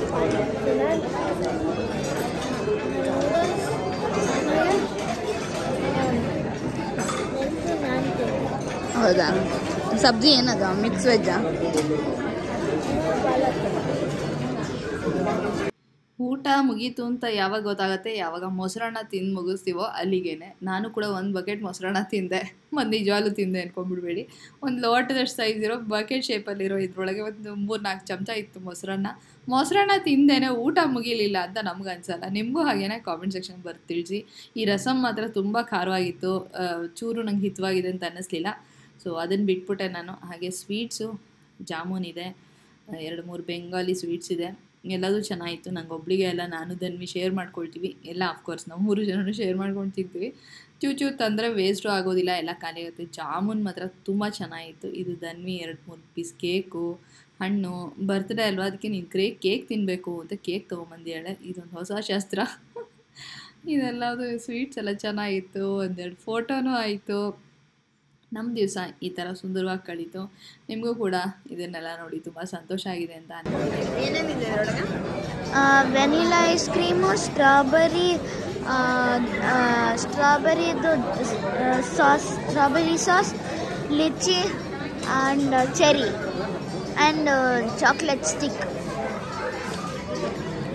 ಹೌದಾ ಸಬ್ಜಿ ಏನದ ಮಿಕ್ಸ್ ವೆಜ್ಜಾ ಊಟ ಮುಗೀತು ಅಂತ ಯಾವಾಗ ಗೊತ್ತಾಗುತ್ತೆ? ಯಾವಾಗ ಮೊಸರನ್ನ ತಿಂದು ಮುಗಿಸ್ತೀವೋ ಅಲ್ಲಿಗೇನೆ. ನಾನು ಕೂಡ ಒಂದು ಬಕೆಟ್ ಮೊಸರನ್ನ ತಿಂದೆ. ಮತ್ತು ನಿಜವಾಗ್ಲೂ ತಿಂದೆ ಅನ್ಕೊಂಡ್ಬಿಡ್ಬೇಡಿ. ಒಂದು ಲೋಟದಷ್ಟು ಸೈಜ್ ಇರೋ ಬಕೆಟ್ ಶೇಪಲ್ಲಿರೋ ಇದ್ರೊಳಗೆ ಒಂದು ಮೂರು ನಾಲ್ಕು ಚಮಚ ಇತ್ತು ಮೊಸರನ್ನ. ಮೊಸರನ್ನ ತಿಂದೇನೆ ಊಟ ಮುಗಿಲಿಲ್ಲ ಅಂತ ನಮ್ಗೆ ಅನ್ಸಲ್ಲ. ನಿಮಗೂ ಹಾಗೇನೆ ಕಾಮೆಂಟ್ ಸೆಕ್ಷನ್ ಬರ್ದು ತಿಳಿಸಿ. ಈ ರಸಮ್ ಮಾತ್ರ ತುಂಬ ಖಾರವಾಗಿತ್ತು. ಚೂರು ನಂಗೆ ಹಿತವಾಗಿದೆ ಅಂತ ಅನ್ನಿಸ್ಲಿಲ್ಲ. ಸೊ ಅದನ್ನು ಬಿಟ್ಬಿಟ್ಟೆ ನಾನು. ಹಾಗೆ ಸ್ವೀಟ್ಸು ಜಾಮೂನ್ ಇದೆ. ಎರಡು ಮೂರು ಬೆಂಗಾಲಿ ಸ್ವೀಟ್ಸ್ ಇದೆ. ಎಲ್ಲದೂ ಚೆನ್ನಾಗಿತ್ತು. ನಂಗೆ ಒಬ್ಬಳಿಗೆ ಎಲ್ಲ ನಾನು ಧನ್ವಿ ಶೇರ್ ಮಾಡ್ಕೊಳ್ತೀವಿ. ಎಲ್ಲ ಆಫ್ಕೋರ್ಸ್ ನಾವು ಮೂರು ಜನರು ಶೇರ್ ಮಾಡ್ಕೊಳ್ತಿದ್ವಿ. ಚೂ ಚೂ ತಂದರೆ ವೇಸ್ಟು ಆಗೋದಿಲ್ಲ. ಎಲ್ಲ ಖಾಲಿ ಆಗುತ್ತೆ. ಜಾಮೂನ್ ಮಾತ್ರ ತುಂಬ ಚೆನ್ನಾಗಿತ್ತು. ಇದು ಧನ್ವಿ ಎರಡು ಮೂರು ಪೀಸ್ ಕೇಕು ಹಣ್ಣು ಬರ್ತ್ಡೇ ಅಲ್ವಾ? ಅದಕ್ಕೆ ನೀನು ಕ್ರೇ ಕೇಕ್ ತಿನ್ನಬೇಕು ಅಂತ ಕೇಕ್ ತೊಗೊಂಬಂದಿಯಾಳೆ ಇದೊಂದು ಹೊಸ ಶಾಸ್ತ್ರ. [laughs] ಇದೆಲ್ಲದು ಸ್ವೀಟ್ಸ್ ಎಲ್ಲ ಚೆನ್ನಾಗಿತ್ತು. ಒಂದೆರಡು ಫೋಟೋನೂ ಆಯಿತು. ನಮ್ಮ ದಿವಸ ಈ ಥರ ಸುಂದರವಾಗಿ ಕಳೀತು. ನಿಮಗೂ ಕೂಡ ಇದನ್ನೆಲ್ಲ ನೋಡಿ ತುಂಬ ಸಂತೋಷ ಆಗಿದೆ ಅಂತ ಅನ್ಕೊಂಡೆ ಏನೇನಿದೆ ಇದರೊಳಗೆ? Vanilla ice cream strawberry ಸ್ಟ್ರಾಬೆರಿದು sauce strawberry sauce litchi and cherry and chocolate stick.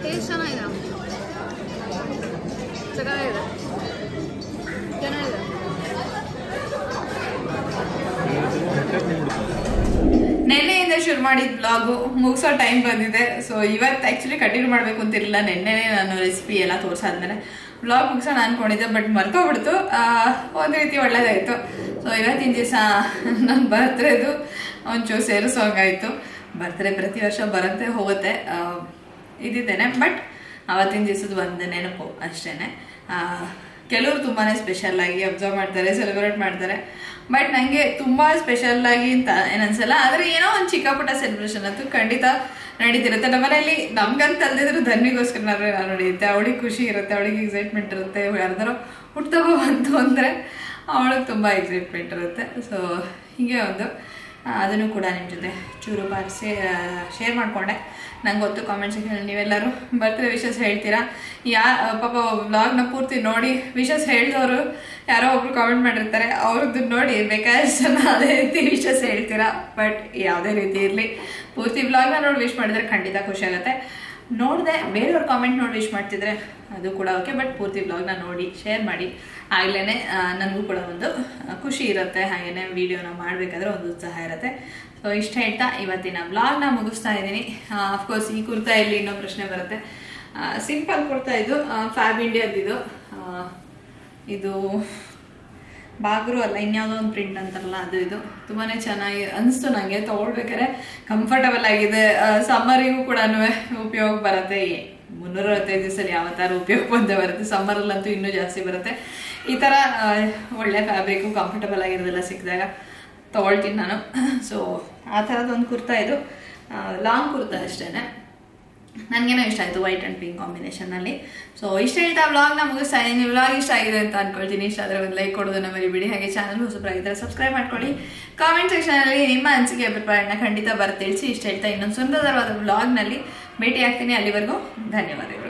Taste ಚೆನ್ನಾಗಿದೆ ಚೆನ್ನಾಗಿದೆ. ಚೆನ್ನಾಗಿದೆ. ನೆನ್ನೆಯಿಂದ ಶುರು ಮಾಡಿದ ಬ್ಲಾಗ್ ಮುಗಿಸೋ ಟೈಮ್ ಬಂದಿದೆ. ಸೊ ಇವತ್ತು ಆ್ಯಕ್ಚುಲಿ ಕಂಟಿನ್ಯೂ ಮಾಡಬೇಕು ಅಂತಿರಲಿಲ್ಲ ನೆನ್ನೆನೇ ನಾನು ರೆಸಿಪಿ ಎಲ್ಲ ತೋರಿಸಾದ್ಮೇಲೆ ಬ್ಲಾಗ್ ಮುಗಿಸೋಣ ಅನ್ಕೊಂಡಿದ್ದೆ ಬಟ್ ಮರ್ಕೋಬಿಡ್ತು. ಒಂದು ರೀತಿ ಒಳ್ಳೇದಾಯಿತು. ಸೊ ಇವತ್ತಿನ ದಿವಸ ನನ್ನ ಬರ್ತ್ಡೇದು ಒಂಚೂರು ಸೇರಿಸೋಂಗಾಯಿತು ಬರ್ತ್ಡೇ ಪ್ರತಿ ವರ್ಷ ಬರುತ್ತೆ, ಹೋಗುತ್ತೆ. ಇದ್ದಿದ್ದೇನೆ ಬಟ್ ಆವತ್ತಿನ ದಿವಸದ ಒಂದು ನೆನಪು ಅಷ್ಟೇ ಕೆಲವರು ತುಂಬಾ ಸ್ಪೆಷಲ್ ಆಗಿ ಅಬ್ಸರ್ವ್ ಮಾಡ್ತಾರೆ ಸೆಲೆಬ್ರೇಟ್ ಮಾಡ್ತಾರೆ. ಬಟ್ ನನಗೆ ತುಂಬ ಸ್ಪೆಷಲ್ ಆಗಿ ಅಂತ ಏನನ್ಸಲ್ಲ, ಆದರೆ ಏನೋ ಒಂದು ಚಿಕ್ಕ ಪುಟ್ಟ ಸೆಲೆಬ್ರೇಷನ್ ಅಂತೂ ಖಂಡಿತ ನಡೀತಿರುತ್ತೆ. ನಮ್ಮನೇಲಿ ನಮ್ಗಂತ ಅಲ್ದಿದ್ರು ಧನ್ವಿಗೋಸ್ಕರ ನಾನು ನಡೆಯುತ್ತೆ. ಅವಳಿಗೆ ಖುಷಿ ಇರುತ್ತೆ, ಅವಳಿಗೆ ಎಕ್ಸೈಟ್ಮೆಂಟ್ ಇರುತ್ತೆ. ಯಾರ್ದಾರೋ ಹುಟ್ಟು ಬಂತು ಅಂದರೆ ಅವಳಿಗೆ ತುಂಬ ಎಕ್ಸೈಟ್ಮೆಂಟ್ ಇರುತ್ತೆ. ಸೊ ಹೀಗೆ ಒಂದು. ಅದನ್ನು ಕೂಡ ನಿಮ್ಮ ಜೊತೆ ಚೂರು ಬಾರಿಸಿ ಶೇರ್ ಮಾಡಿಕೊಂಡೆ. ನಂಗೆ ಗೊತ್ತು ಕಾಮೆಂಟ್ ಸೆಕ್ಷನಲ್ಲಿ ನೀವೆಲ್ಲರೂ ಬರ್ತದೆ ವಿಶಸ್ ಹೇಳ್ತೀರಾ. ಯಾ, ಪಾಪ ಬ್ಲಾಗ್ನ ಪೂರ್ತಿ ನೋಡಿ ವಿಶಸ್ ಹೇಳಿದವರು ಯಾರೋ ಒಬ್ರು ಕಾಮೆಂಟ್ ಮಾಡಿರ್ತಾರೆ. ಅವ್ರದ್ದು ನೋಡಿ ಬೇಕಾದಷ್ಟು ಜನ ಅದೇ ರೀತಿ ವಿಶಸ್ ಹೇಳ್ತೀರಾ. ಬಟ್ ಯಾವುದೇ ರೀತಿ ಇರಲಿ. ಪೂರ್ತಿ ಬ್ಲಾಗ್ನ ನೋಡಿ ವಿಶ್ ಮಾಡಿದರೆ ಖಂಡಿತ ಖುಷಿ ಆಗುತ್ತೆ. ನೋಡಿದೆ, ಬೇರೆಯವ್ರ ಕಾಮೆಂಟ್ ನೋಡಿ ವಿಶ್ ಮಾಡ್ತಿದ್ರೆ ಅದು ಕೂಡ ಓಕೆ ಬಟ್ ಪೂರ್ತಿ ಬ್ಲಾಗ್ನ ನೋಡಿ ಶೇರ್ ಮಾಡಿ. ಆಗ್ಲೇ ನನಗೂ ಕೂಡ ಒಂದು ಖುಷಿ ಇರುತ್ತೆ. ಹಾಗೇನೆ ವೀಡಿಯೋನ ಮಾಡಬೇಕಾದ್ರೆ ಒಂದು ಉತ್ಸಾಹ ಇರುತ್ತೆ. ಸೊ ಇಷ್ಟ ಹೇಳ್ತಾ ಇವತ್ತಿನ ಬ್ಲಾಗ್ನ ಮುಗಿಸ್ತಾ ಇದ್ದೀನಿ. ಅಫ್ಕೋರ್ಸ್ ಈ ಕುರ್ತಾ ಇಲ್ಲಿ ಇನ್ನೊಂದು ಪ್ರಶ್ನೆ ಬರುತ್ತೆ. ಸಿಂಪಲ್ ಕುರ್ತಾ ಇದು ಫ್ಯಾಬ್ ಇಂಡಿಯಾದಿದು ಇದು ಬಾಗ್ರು ಅಲ್ಲ, ಇನ್ಯಾವುದೋ ಒಂದು ಪ್ರಿಂಟ್ ಅಂತಾರಲ್ಲ, ಅದು ಇದು. ತುಂಬಾ ಚೆನ್ನಾಗಿ ಅನಿಸ್ತು ನನಗೆ ತೊಗೊಳ್ಬೇಕಾದ್ರೆ ಕಂಫರ್ಟಬಲ್ ಆಗಿದೆ. ಸಮ್ಮರಿಗೂ ಕೂಡ ಉಪಯೋಗ ಬರುತ್ತೆ. ಏ- ಮುನ್ನೂರ ಅರವತ್ತೈದು ಯಾವ ಯಾವತ್ತಾರು ಉಪಯೋಗ ಬಂದೇ ಬರುತ್ತೆ. ಸಮ್ಮರಲ್ಲಂತೂ ಇನ್ನೂ ಜಾಸ್ತಿ ಬರುತ್ತೆ. ಈ ಥರ ಒಳ್ಳೆ ಫ್ಯಾಬ್ರಿಕ್ಕು ಕಂಫರ್ಟಬಲ್ ಆಗಿರೋದೆಲ್ಲ ಸಿಕ್ಕಿದಾಗ ತೊಗೊಳ್ತೀನಿ ನಾನು. ಸೊ ಆ ಥರದ್ದು ಒಂದು ಕುರ್ತಾ ಇದು. ಲಾಂಗ್ ಕುರ್ತಾ ಅಷ್ಟೇ ನನಗೇನೋ ಇಷ್ಟ ಆಯಿತು ವೈಟ್ ಆ್ಯಂಡ್ ಪಿಂಕ್ ಕಾಂಬಿನೇಷನಲ್ಲಿ ಸೊ ಇಷ್ಟ ಹೇಳ್ತಾ ವ್ಲಾಗ್ನ ಮುಗಿಸ್ತಾ ಇದ್ದೀನಿ ವ್ಲಾಗ್ ಇಷ್ಟ ಆಗಿದೆ ಅಂತ ಅನ್ಕೊಳ್ತೀನಿ. ಇಷ್ಟ ಆದರೆ ಒಂದು ಲೈಕ್ ಕೊಡೋದನ್ನ ಮರಿಬೇಡಿ ಹಾಗೆ ಚಾನಲ್ ಹೊಸಬರಾಗಿದ್ದರೆ ಸಬ್ಸ್ಕ್ರೈಬ್ ಮಾಡ್ಕೊಳ್ಳಿ. ಕಾಮೆಂಟ್ ಸೆಕ್ಷನಲ್ಲಿ ನಿಮ್ಮ ಅನಿಸಿಕೆ ಅಭಿಪ್ರಾಯನ ಖಂಡಿತ ಬರ್ತಿಳಿಸಿ ಇಷ್ಟ ಹೇಳ್ತಾ ಇನ್ನೊಂದು ಸುಂದರವಾದ ವ್ಲಾಗ್ನಲ್ಲಿ ಭೇಟಿ ಆಗ್ತೀನಿ ಅಲ್ಲಿವರೆಗೂ ಧನ್ಯವಾದಗಳು.